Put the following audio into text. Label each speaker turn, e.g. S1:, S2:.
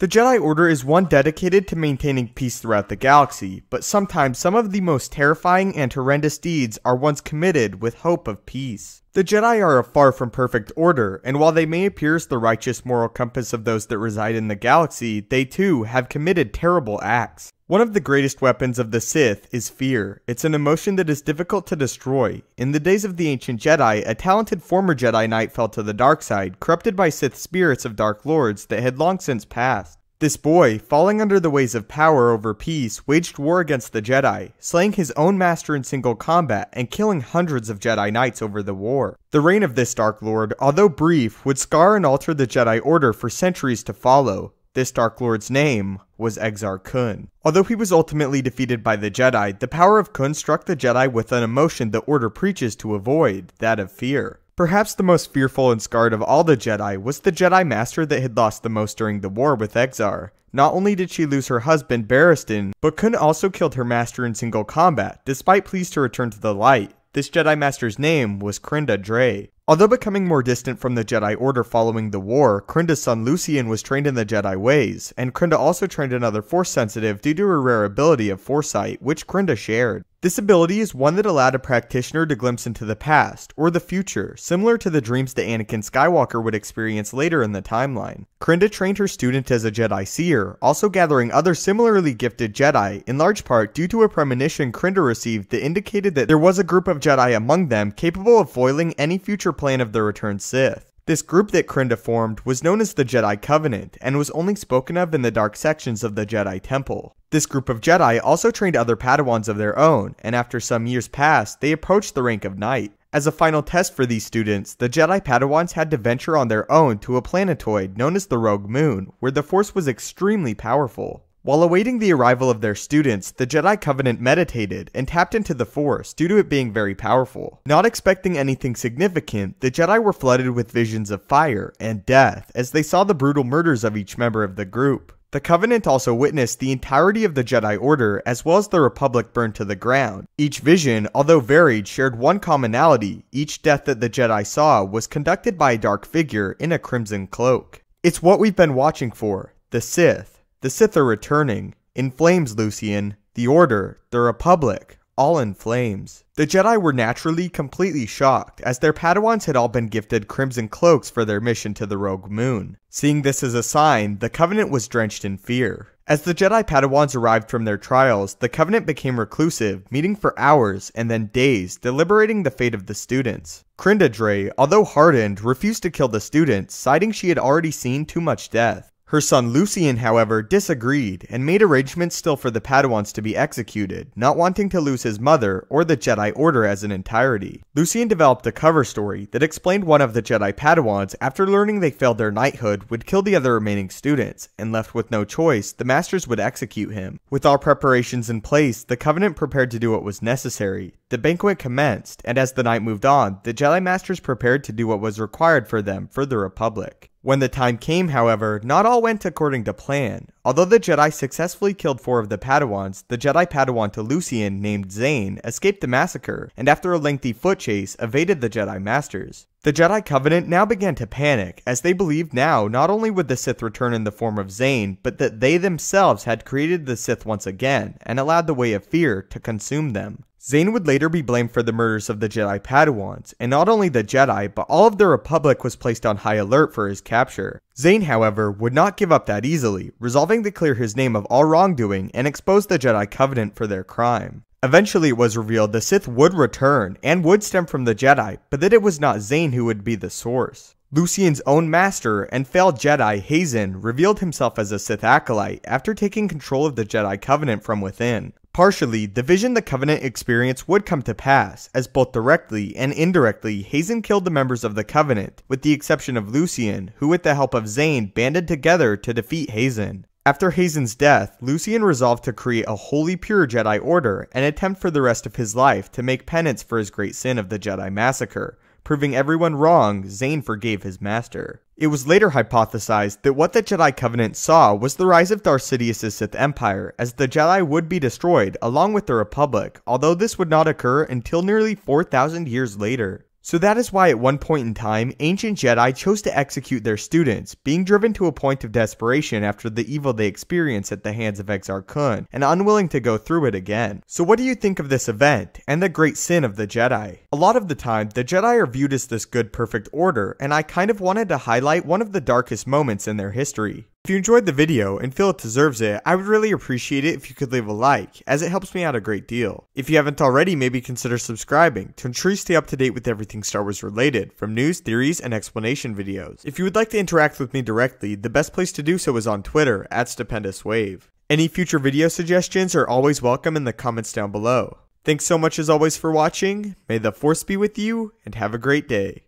S1: The Jedi Order is one dedicated to maintaining peace throughout the galaxy, but sometimes some of the most terrifying and horrendous deeds are ones committed with hope of peace. The Jedi are a far from perfect order, and while they may appear as the righteous moral compass of those that reside in the galaxy, they too have committed terrible acts. One of the greatest weapons of the Sith is fear. It's an emotion that is difficult to destroy. In the days of the ancient Jedi, a talented former Jedi Knight fell to the dark side, corrupted by Sith spirits of Dark Lords that had long since passed. This boy, falling under the ways of power over peace, waged war against the Jedi, slaying his own master in single combat and killing hundreds of Jedi Knights over the war. The reign of this Dark Lord, although brief, would scar and alter the Jedi Order for centuries to follow. This Dark Lord's name was Exar Kun. Although he was ultimately defeated by the Jedi, the power of Kun struck the Jedi with an emotion the Order preaches to avoid, that of fear. Perhaps the most fearful and scarred of all the Jedi was the Jedi Master that had lost the most during the war with Exar. Not only did she lose her husband Barristan, but Kun also killed her master in single combat, despite pleas to return to the light. This Jedi Master's name was Krynda Draay. Although becoming more distant from the Jedi Order following the war, Krynda's son Lucien was trained in the Jedi ways, and Krynda also trained another Force sensitive due to her rare ability of foresight, which Krynda shared. This ability is one that allowed a practitioner to glimpse into the past, or the future, similar to the dreams that Anakin Skywalker would experience later in the timeline. Krynda trained her student as a Jedi Seer, also gathering other similarly gifted Jedi, in large part due to a premonition Krynda received that indicated that there was a group of Jedi among them capable of foiling any future plan of the returned Sith. This group that Krynda formed was known as the Jedi Covenant and was only spoken of in the dark sections of the Jedi Temple. This group of Jedi also trained other Padawans of their own, and after some years passed, they approached the rank of Knight. As a final test for these students, the Jedi Padawans had to venture on their own to a planetoid known as the Rogue Moon, where the Force was extremely powerful. While awaiting the arrival of their students, the Jedi Covenant meditated and tapped into the Force due to it being very powerful. Not expecting anything significant, the Jedi were flooded with visions of fire and death as they saw the brutal murders of each member of the group. The Covenant also witnessed the entirety of the Jedi Order as well as the Republic burned to the ground. Each vision, although varied, shared one commonality. Each death that the Jedi saw was conducted by a dark figure in a crimson cloak. It's what we've been watching for the Sith. The Sith are returning. In flames, Lucien. The Order. The Republic. All in flames. The Jedi were naturally completely shocked, as their Padawans had all been gifted crimson cloaks for their mission to the Rogue Moon. Seeing this as a sign, the Covenant was drenched in fear. As the Jedi Padawans arrived from their trials, the Covenant became reclusive, meeting for hours and then days, deliberating the fate of the students. Krynda Draay, although hardened, refused to kill the students, citing she had already seen too much death. Her son Lucien, however, disagreed and made arrangements still for the Padawans to be executed, not wanting to lose his mother or the Jedi Order as an entirety. Lucien developed a cover story that explained one of the Jedi Padawans, after learning they failed their knighthood, would kill the other remaining students, and left with no choice, the Masters would execute him. With all preparations in place, the Covenant prepared to do what was necessary. The banquet commenced, and as the night moved on, the Jedi Masters prepared to do what was required for them for the Republic. When the time came, however, not all went according to plan. Although the Jedi successfully killed four of the Padawans, the Jedi Padawan to Lucien named Zayne escaped the massacre and after a lengthy foot chase evaded the Jedi Masters. The Jedi Covenant now began to panic, as they believed now not only would the Sith return in the form of Zayne, but that they themselves had created the Sith once again and allowed the Way of Fear to consume them. Zayne would later be blamed for the murders of the Jedi Padawans, and not only the Jedi, but all of the Republic was placed on high alert for his capture. Zayne, however, would not give up that easily, resolving to clear his name of all wrongdoing and expose the Jedi Covenant for their crime. Eventually, it was revealed the Sith would return and would stem from the Jedi, but that it was not Zayne who would be the source. Lucien's own master and failed Jedi, Haazen, revealed himself as a Sith acolyte after taking control of the Jedi Covenant from within. Partially, the vision the Covenant experienced would come to pass, as both directly and indirectly, Haazen killed the members of the Covenant, with the exception of Lucien, who with the help of Zayne banded together to defeat Haazen. After Haazen's death, Lucien resolved to create a wholly pure Jedi Order and attempt for the rest of his life to make penance for his great sin of the Jedi Massacre, Proving everyone wrong, Zayne forgave his master. It was later hypothesized that what the Jedi Covenant saw was the rise of Darth Sidious' Sith Empire, as the Jedi would be destroyed along with the Republic, although this would not occur until nearly 4,000 years later. So that is why at one point in time, ancient Jedi chose to execute their students, being driven to a point of desperation after the evil they experienced at the hands of Exar Kun, and unwilling to go through it again. So what do you think of this event, and the great sin of the Jedi? A lot of the time, the Jedi are viewed as this good perfect order, and I kind of wanted to highlight one of the darkest moments in their history. If you enjoyed the video and feel it deserves it, I would really appreciate it if you could leave a like, as it helps me out a great deal. If you haven't already, maybe consider subscribing to ensure you stay up to date with everything Star Wars related, from news, theories, and explanation videos. If you would like to interact with me directly, the best place to do so is on Twitter, at StupendousWave. Any future video suggestions are always welcome in the comments down below. Thanks so much as always for watching, may the force be with you, and have a great day.